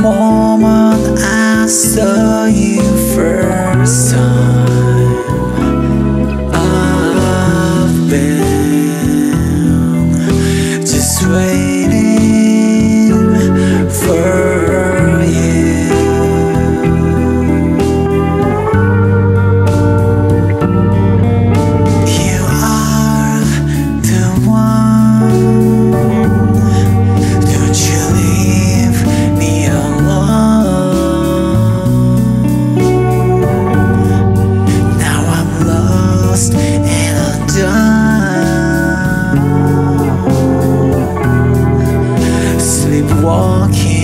moment I saw you. walking.